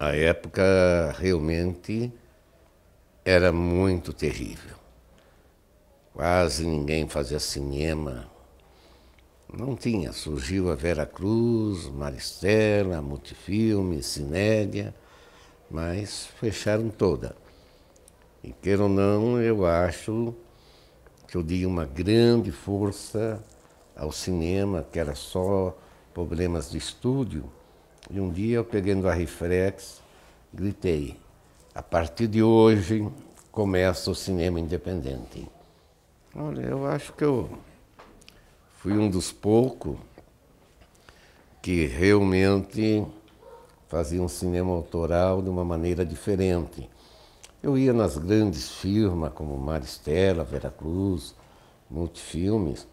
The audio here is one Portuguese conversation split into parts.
A época realmente era muito terrível. Quase ninguém fazia cinema. Não tinha. Surgiu a Vera Cruz, Maristela, Multifilme, Cinédia, mas fecharam toda. E queira ou não, eu acho que eu dei uma grande força ao cinema, que era só problemas de estúdio. E um dia eu peguei no Reflex, gritei, a partir de hoje começa o cinema independente. Olha, eu acho que eu fui um dos poucos que realmente fazia um cinema autoral de uma maneira diferente. Eu ia nas grandes firmas como Maristela, Veracruz, Multifilmes,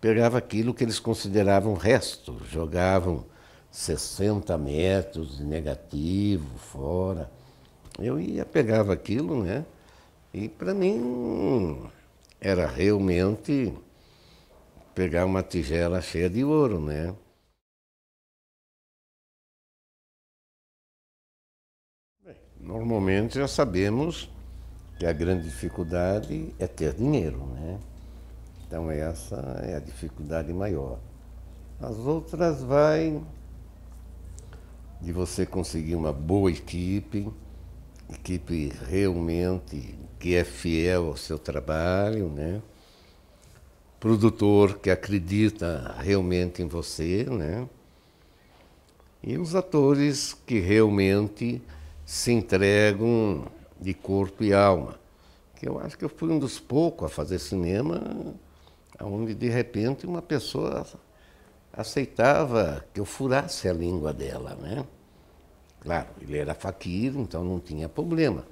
pegava aquilo que eles consideravam resto, jogavam 60 metros de negativo fora. Eu ia, pegava aquilo, né? E para mim era realmente pegar uma tigela cheia de ouro, né? Normalmente já sabemos que a grande dificuldade é ter dinheiro, né? Então essa é a dificuldade maior. As outras vai de você conseguir uma boa equipe, equipe realmente que é fiel ao seu trabalho, né? Produtor que acredita realmente em você, né? E os atores que realmente se entregam de corpo e alma. Que eu acho que eu fui um dos poucos a fazer cinema onde de repente uma pessoa aceitava que eu furasse a língua dela, né? Claro, ele era faquir, então não tinha problema.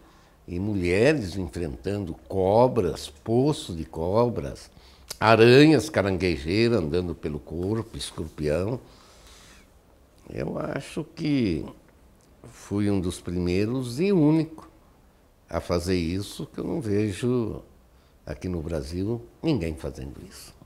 E mulheres enfrentando cobras, poço de cobras, aranhas caranguejeiras andando pelo corpo, escorpião. Eu acho que fui um dos primeiros e único a fazer isso, que eu não vejo aqui no Brasil ninguém fazendo isso.